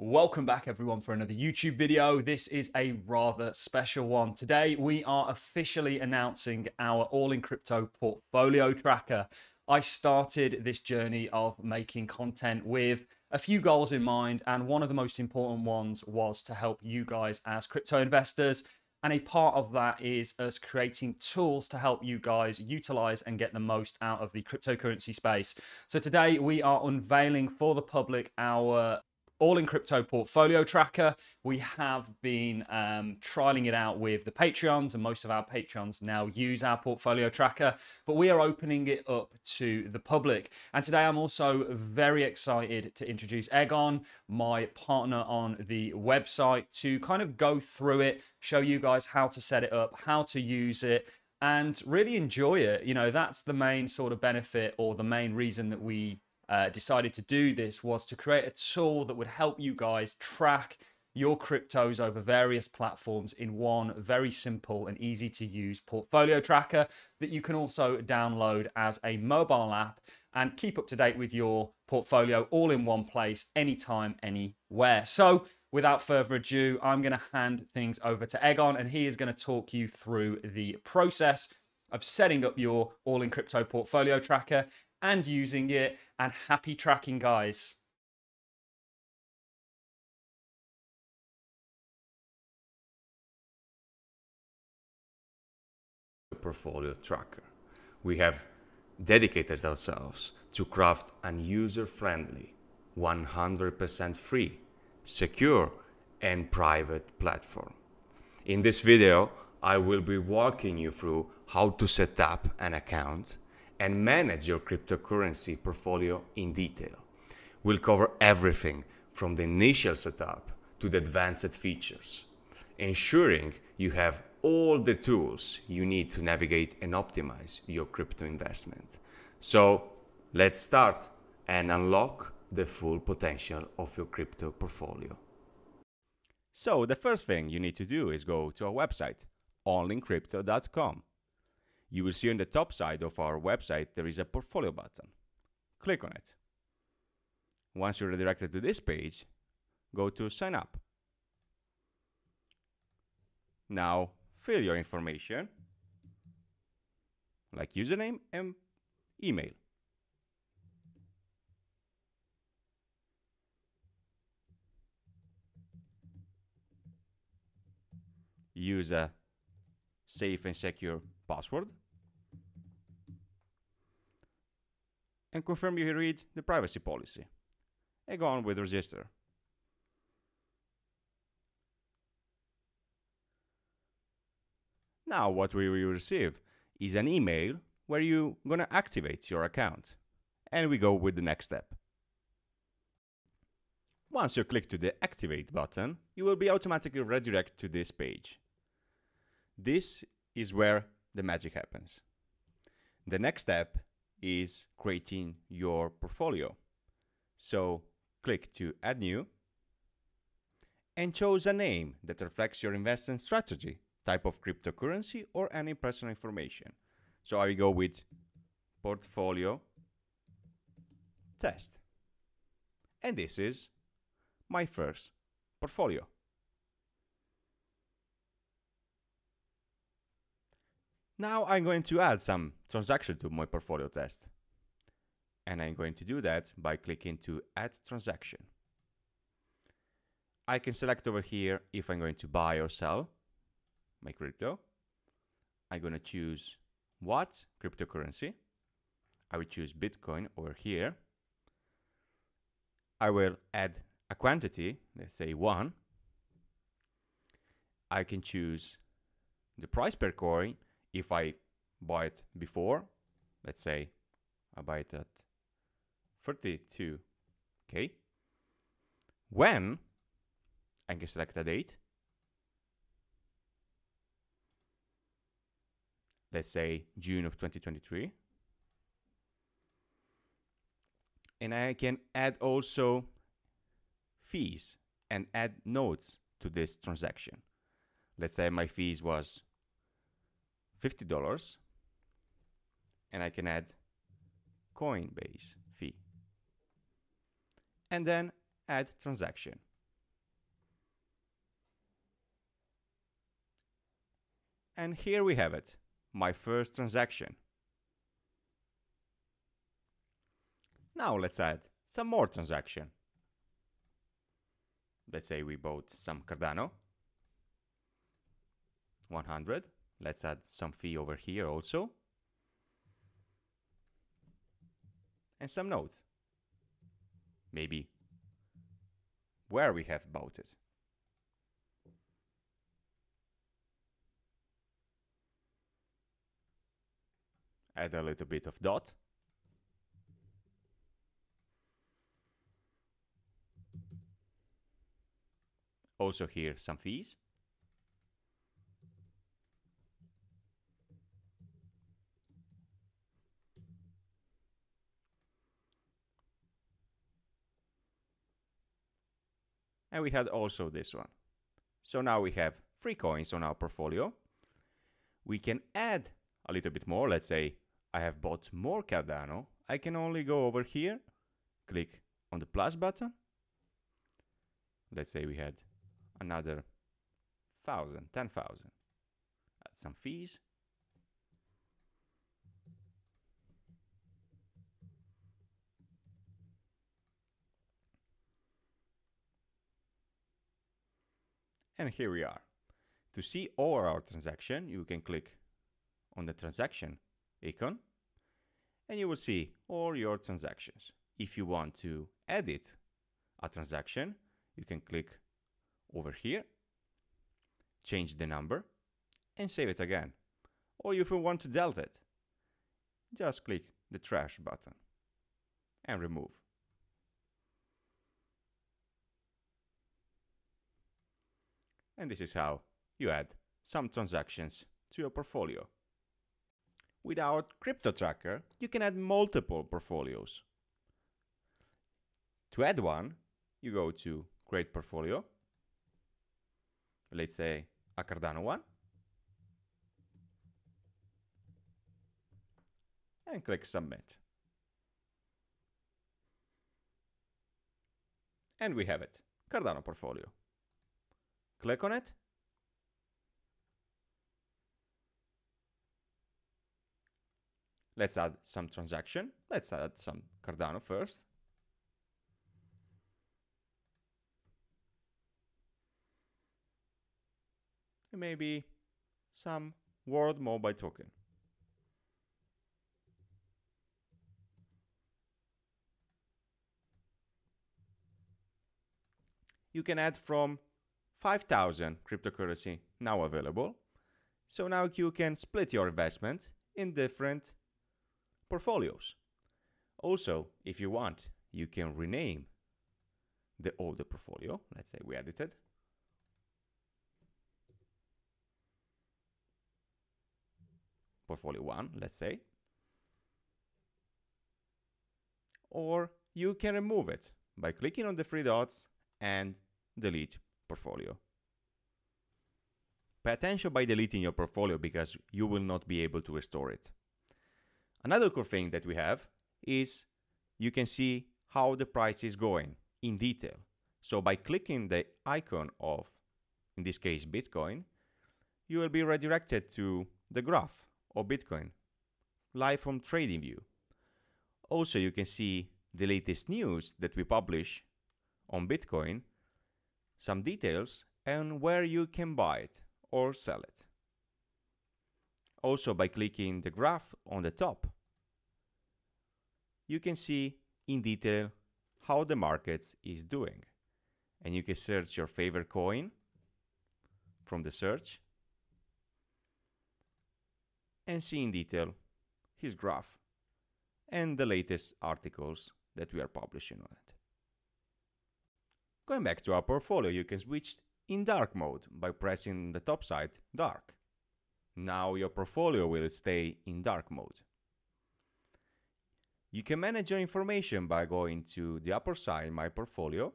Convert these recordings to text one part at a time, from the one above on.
Welcome back everyone for another YouTube video. This is a rather special one. Today we are officially announcing our All in Crypto portfolio tracker. I started this journey of making content with a few goals in mind and one of the most important ones was to help you guys as crypto investors and a part of that is us creating tools to help you guys utilize and get the most out of the cryptocurrency space. So today we are unveiling for the public our all in crypto portfolio tracker. We have been um, trialing it out with the Patreons, and most of our Patreons now use our portfolio tracker, but we are opening it up to the public. And today I'm also very excited to introduce Egon, my partner on the website, to kind of go through it, show you guys how to set it up, how to use it, and really enjoy it. You know, that's the main sort of benefit or the main reason that we uh, decided to do this was to create a tool that would help you guys track your cryptos over various platforms in one very simple and easy to use portfolio tracker that you can also download as a mobile app and keep up to date with your portfolio all in one place, anytime, anywhere. So, without further ado, I'm going to hand things over to Egon and he is going to talk you through the process of setting up your all in crypto portfolio tracker and using it. And happy tracking, guys. portfolio tracker. We have dedicated ourselves to craft an user-friendly, 100% free, secure, and private platform. In this video, I will be walking you through how to set up an account and manage your cryptocurrency portfolio in detail. We'll cover everything from the initial setup to the advanced features, ensuring you have all the tools you need to navigate and optimize your crypto investment. So let's start and unlock the full potential of your crypto portfolio. So the first thing you need to do is go to our website, allincrypto.com you will see on the top side of our website there is a portfolio button. Click on it. Once you're redirected to this page, go to sign up. Now fill your information like username and email. Use a safe and secure password and confirm you read the privacy policy and go on with register. Now what we will receive is an email where you're gonna activate your account and we go with the next step. Once you click to the activate button, you will be automatically redirected to this page. This is where the magic happens. The next step is creating your portfolio. So click to add new and choose a name that reflects your investment strategy, type of cryptocurrency or any personal information. So I will go with portfolio test. And this is my first portfolio. Now I'm going to add some transaction to my portfolio test. And I'm going to do that by clicking to add transaction. I can select over here if I'm going to buy or sell my crypto. I'm going to choose what cryptocurrency. I will choose Bitcoin over here. I will add a quantity, let's say one. I can choose the price per coin if I buy it before, let's say I buy it at 32k, when I can select a date, let's say June of 2023, and I can add also fees and add notes to this transaction. Let's say my fees was $50 and I can add Coinbase fee. And then add transaction. And here we have it, my first transaction. Now let's add some more transaction. Let's say we bought some Cardano, 100, Let's add some fee over here also. And some notes. Maybe where we have bought it. Add a little bit of dot. Also here some fees. And we had also this one. So now we have three coins on our portfolio. We can add a little bit more. Let's say I have bought more Cardano. I can only go over here, click on the plus button. Let's say we had another thousand, ten thousand. Add some fees. And here we are. To see all our transaction, you can click on the transaction icon and you will see all your transactions. If you want to edit a transaction, you can click over here, change the number and save it again. Or if you want to delete it, just click the trash button and remove. And this is how you add some transactions to your portfolio. With our crypto tracker, you can add multiple portfolios. To add one, you go to create portfolio. Let's say a Cardano one. And click submit. And we have it, Cardano portfolio. Click on it. Let's add some transaction. Let's add some Cardano first. And maybe some World Mobile token. You can add from 5000 cryptocurrency now available. So now you can split your investment in different portfolios. Also, if you want, you can rename the older portfolio. Let's say we edited. Portfolio 1, let's say. Or you can remove it by clicking on the three dots and delete portfolio. Pay attention by deleting your portfolio because you will not be able to restore it. Another cool thing that we have is you can see how the price is going in detail. So by clicking the icon of, in this case, Bitcoin, you will be redirected to the graph of Bitcoin live from TradingView. Also, you can see the latest news that we publish on Bitcoin some details and where you can buy it or sell it. Also by clicking the graph on the top, you can see in detail how the market is doing. And you can search your favorite coin from the search and see in detail his graph and the latest articles that we are publishing on it. Going back to our portfolio, you can switch in dark mode by pressing the top side dark. Now your portfolio will stay in dark mode. You can manage your information by going to the upper side My Portfolio,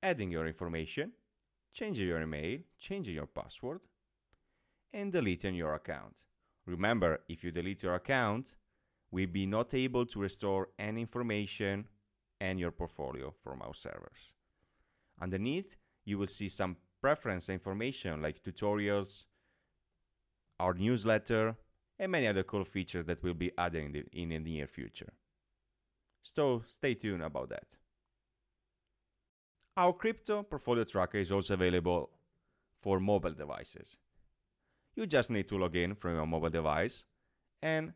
adding your information, changing your email, changing your password, and deleting your account. Remember, if you delete your account, we'll be not able to restore any information and your portfolio from our servers. Underneath, you will see some preference information like tutorials, our newsletter, and many other cool features that we'll be adding in the, in the near future. So stay tuned about that. Our crypto portfolio tracker is also available for mobile devices. You just need to log in from your mobile device and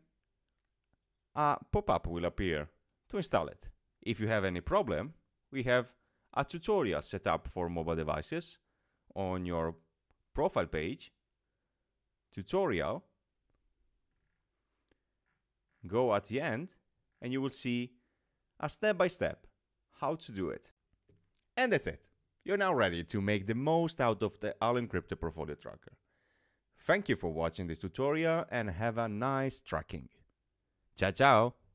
a pop-up will appear to install it. If you have any problem, we have a tutorial set up for mobile devices on your profile page, tutorial, go at the end and you will see a step-by-step how to do it. And that's it. You're now ready to make the most out of the All in Crypto Portfolio Tracker. Thank you for watching this tutorial and have a nice tracking. Ciao ciao!